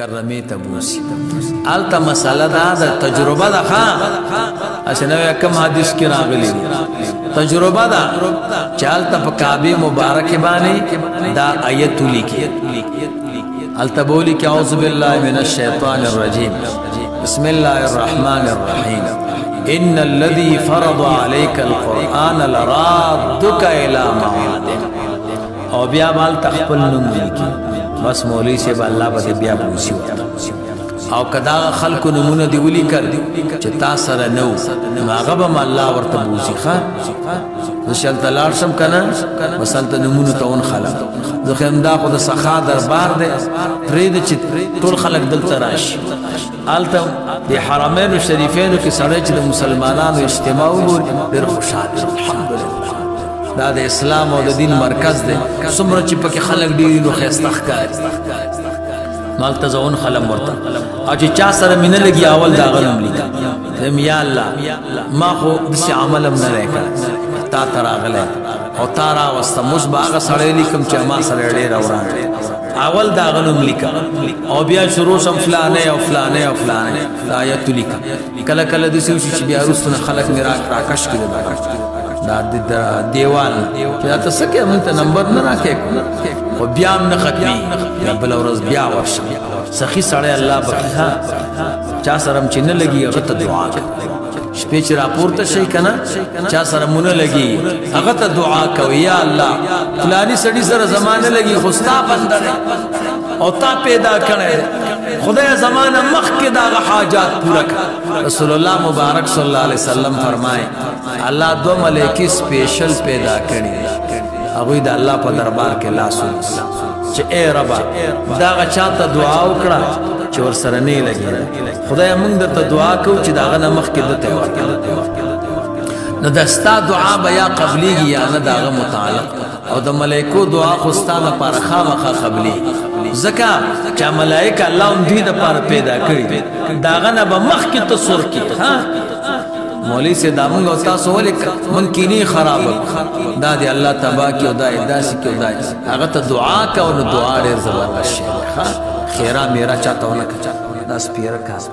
کرمه ته بوسی الته مساله دا د تجربه ده ها اسنه کوم حدیث کې راغلی تجربه ده چالته په کعبه مبارک باندې دا آیت لیکي الته بولی کې اعوذ بالله من الشیطان الرجیم بسم الله الرحمن الرحیم ان الذي فرض عليك القران لرادك الى معاد او بیا بال تخپل نوم ولیکي بس مولوی صاحب الله به بیا پوسی او کدا خلکو نمونه دی ولي کړ چې تا سره نو هغه به الله ورته بوزي ښا نشل تلار سم کنه مثلا ته نمونه ته اون خلک ځکه همدا خو د سخا دربار دی پرې د چې ټول خلک دلته راشي آلته د حرمینو شریفینو کې سړی چې د مسلمانانو اجتماع وګوري ډېر خوشحال شي الحمدلله دا د اسلام او د دین مرکز دی څومره چې پکې خلک ډېر نو ښایسته ښکاري مالته ځون خلم ورته او چې چا سره مینه لګي اول دا غلم لیکه یا الله ما خو داسې عملم نه راکړ تا ته راغلی او تا راوسته موږ به هغه سړی لیکم چې ما سره ډېر وران اول دا غنوم لیکم او بیا شروع شم فلانه او فلانه او فلانه دا آیت لیکم کله کله د سوچ چې بیا رسونه خلق میرا راکش کړي دا د دیوال چې دا ته سکه مونږ ته نمبر نه راکې او بیا هم نه ختمي یا بل ورځ بیا ورشه سخی سړی الله بخښه چا سره چې نه لګي هغه ته دعا کوي شپې چې راپورته شي کنه چا سره مونږ لګي هغه ته دعا کوي یا الله فلانی سړي سره زمانه لګي خو ستا بنده او تا پیدا کړي خدای زمانه مخ کې دا حاجات پوره کړ رسول الله مبارک صلی الله علیه وسلم فرمای الله دو ملائکی سپیشل پیدا کړي هغه د الله په دربار کې لاس وکړ چې اے رب دا غا چاته دعا وکړه چې ور سره نه لګي خدای موږ درته دعا کو چې داغه نه مخکې دته ورته نو دا ستا دعا به یا قبليږي یا نه داغه متعلق او د ملائکو دعا خو ستا لپاره خامخا قبلي ځکه چې ملائکه الله هم دوی د پاره پیدا کړی داغه نه به مخکې ته سر کې ها مولوی سے دا مونږ او تاسو ولې مونږ کینی خراب دا دی الله تبا کې او دا داسې کې او دا هغه ته دعا کا او دعا لري زبردست شي خیرا میرا چاته ونه کړه دا سپیره کاست